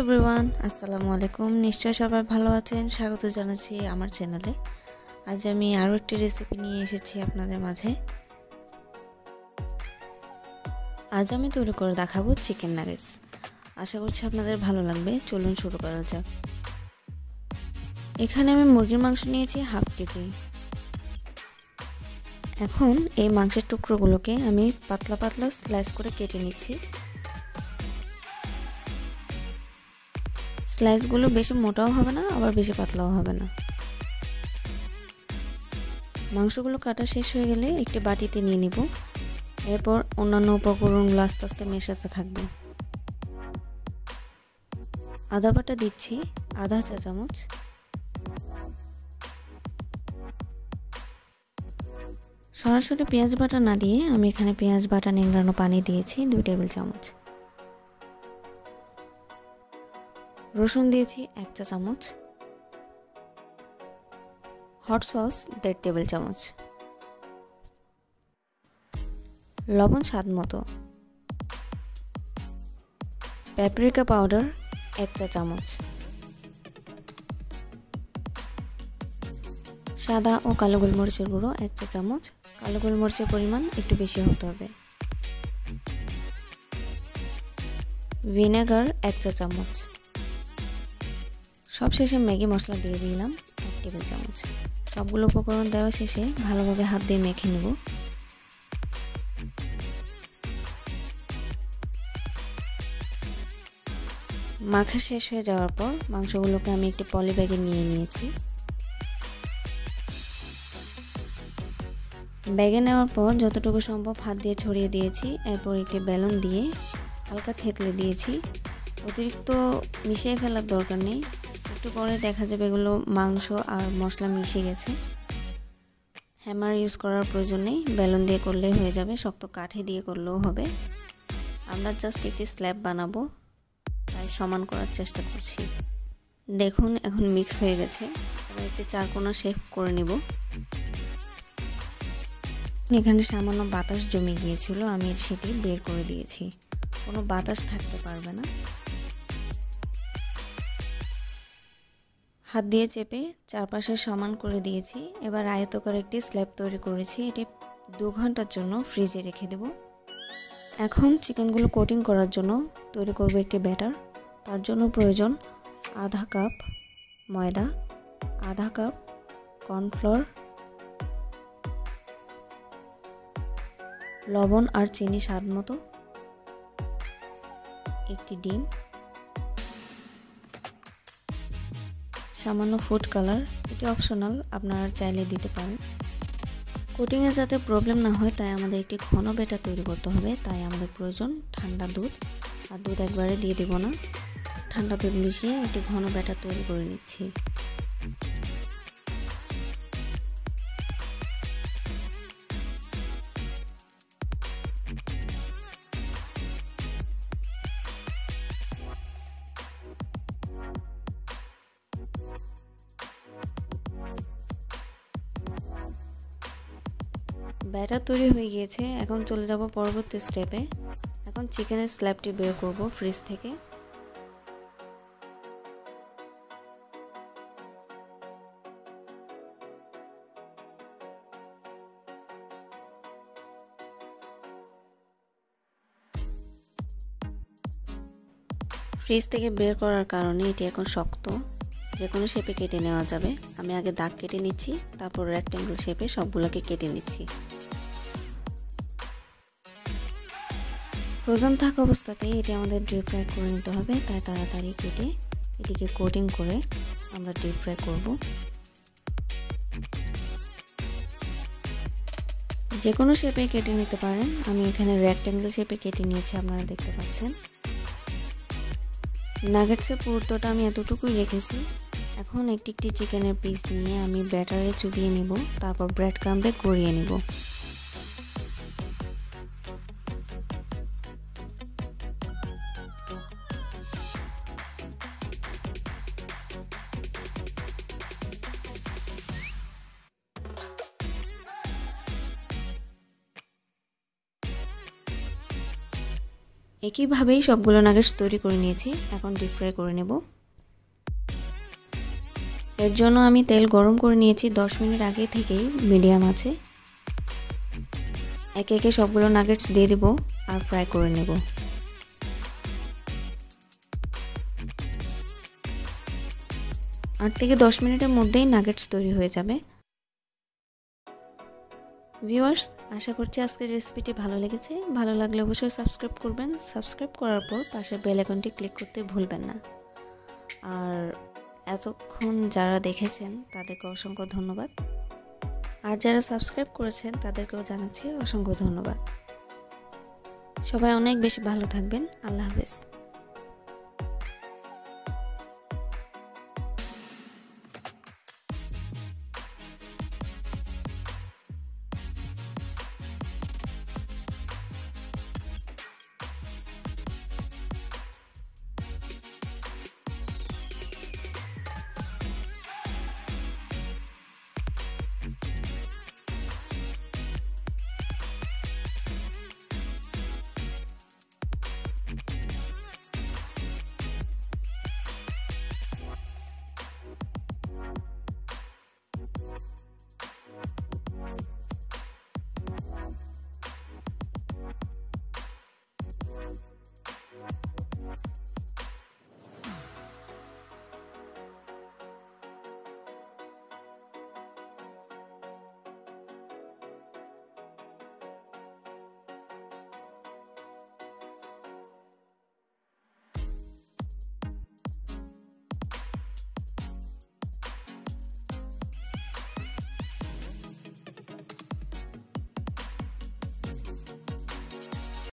Everyone আসসালামু আলাইকুম নিশ্চয় সবাই ভালো আছেন। স্বাগত জানাচ্ছি আমার চ্যানেলে আজ আমি আরও একটি রেসিপি নিয়ে এসেছি আপনাদের মাঝে। আজ আমি তৈরি করে দেখাবো চিকেন নাগেটস আশা করছি আপনাদের ভালো লাগবে। চলুন শুরু করা যাক। এখানে আমি মুরগির মাংস নিয়েছি হাফ কেজি। এখন এই মাংসের টুকরোগুলোকে আমি পাতলা পাতলা স্লাইস করে কেটে নিচ্ছি। স্লাইসগুলো বেশি মোটাও হবে না, আবার বেশি পাতলাও হবে না। মাংসগুলো কাটা শেষ হয়ে গেলে একটি বাটিতে নিয়ে নিব। এরপর অন্যান্য উপকরণগুলো আস্তে আস্তে মেশাতে থাকব। আদা বাটা দিচ্ছি, আধা চা চামচ। সরাসরি পেঁয়াজ বাটা না দিয়ে আমি এখানে পেঁয়াজ বাটা নিংড়ানো পানি দিয়েছি, দুই টেবিল চামচ। রসুন দিয়েছি এক চা চামচ। হট সস দেড় টেবিল চামচ। লবণ স্বাদ মতো। প্যাপরিকা পাউডার এক চা চামচ। সাদা ও কালো গোলমরিচের গুঁড়ো, এক চা চামচ। কালো গোলমরিচের পরিমাণ একটু বেশি হতে হবে। ভিনেগার এক চা চামচ। সবশেষে ম্যাগি মশলা দিয়ে দিলাম এক টেবিল চামচ। সবগুলো উপকরণ দেওয়া শেষে ভালোভাবে হাত দিয়ে মেখে নেব। মাখা শেষ হয়ে যাওয়ার পর মাংসগুলোকে আমি একটি পলি ব্যাগে নিয়ে নিয়েছি। ব্যাগে নেওয়ার পর যতটুকু সম্ভব হাত দিয়ে ছড়িয়ে দিয়েছি, এরপর একটি বেলুন দিয়ে হালকা থেতলে দিয়েছি। অতিরিক্ত মিশিয়ে ফেলার দরকার নেই। একটু পরে দেখা যাবে এগুলো মাংস আর মশলা মিশে গেছে। হ্যামার ইউজ করার প্রয়োজন নেই, বেলুন দিয়ে করলেই হয়ে যাবে, শক্ত কাঠে দিয়ে করলেও হবে। আমরা জাস্ট একটি স্ল্যাব বানাবো, তাই সমান করার চেষ্টা করছি। দেখুন, এখন মিক্স হয়ে গেছে। এবার একটি চারকোনা শেপ করে নিব। এখানে সামান্য বাতাস জমে গিয়েছিল, আমি সেটি বের করে দিয়েছি। কোনো বাতাস থাকতে পারবে না। হাত দিয়ে চেপে চারপাশে সমান করে দিয়েছি। এবার আয়তকার একটি স্ল্যাব তৈরি করেছি। এটি দু ঘণ্টার জন্য ফ্রিজে রেখে দেব। এখন চিকেনগুলো কোটিং করার জন্য তৈরি করব একটি ব্যাটার। তার জন্য প্রয়োজন আধা কাপ ময়দা, আধা কাপ কর্নফ্লোর, লবণ আর চিনি স্বাদ মতো, একটি ডিম সামান্য ফুড কালার এটি অপশনাল আপনারা চাইলে দিতে পারেন। কোটিংয়ে যাতে প্রবলেম না হয়, তাই আমাদের একটি ঘন বেটা তৈরি করতে হবে। তাই আমাদের প্রয়োজন ঠান্ডা দুধ। আর দুধ একবারে দিয়ে দেব না। ঠান্ডা দুধ মিশিয়ে একটি ঘন বেটা তৈরি করে নিচ্ছি। ব্যাটার তৈরি হয়ে গিয়েছে। এখন চলে যাব পরবর্তী স্টেপে এখন চিকেনের স্ল্যাবটি বের করব ফ্রিজ থেকে। ফ্রিজ থেকে বের করার কারণে এটি এখন শক্ত। যে কোনো শেপে কেটে নেওয়া যাবে। আমি আগে দাগ কেটে নিচ্ছি, তারপর রেক্ট্যাঙ্গেল শেপে সবগুলোকে কেটে নিচ্ছি। ফ্রোজেন থাকা অবস্থাতেই এটি আমাদের ডিপ ফ্রাই করে নিতে হবে, তাই তাড়াতাড়ি কেটে এটিকে কোটিং করে আমরা ডিপ ফ্রাই করব। যে কোনো শেপে কেটে নিতে পারেন। আমি এখানে রেক্ট্যাঙ্গেল শেপে কেটে নিয়েছি, আপনারা দেখতে পাচ্ছেন। নাগেটসের পুরোটা আমি এতটুকুই রেখেছি। এখন একটি একটি চিকেনের পিস নিয়ে আমি ব্যাটারে চুবিয়ে নিব, তারপর ব্রেড কাম্পে গড়িয়ে নিব। একইভাবেই সবগুলো নাগেটস তৈরি করে নিয়েছি। এখন ডিপ ফ্রাই করে নেব। এর জন্য আমি তেল গরম করে নিয়েছি দশ মিনিট আগে থেকেই মিডিয়াম আছে। একে একে সবগুলো নাগেটস দিয়ে দেব আর ফ্রাই করে নেব। আট থেকে দশ মিনিটের মধ্যেই নাগেটস তৈরি হয়ে যাবে। ভিউয়ার্স, আশা করছি আজকের রেসিপিটি ভালো লেগেছে। ভালো লাগলে অবশ্যই সাবস্ক্রাইব করবেন। সাবস্ক্রাইব করার পর পাশের বেল আইকনটি ক্লিক করতে ভুলবেন না। আর এতক্ষণ যারা দেখেছেন, তাদেরকে অসংখ্য ধন্যবাদ। আর যারা সাবস্ক্রাইব করেছেন, তাদেরকেও জানাচ্ছি অসংখ্য ধন্যবাদ। সবাই অনেক বেশি ভালো থাকবেন। আল্লাহ হাফেজ।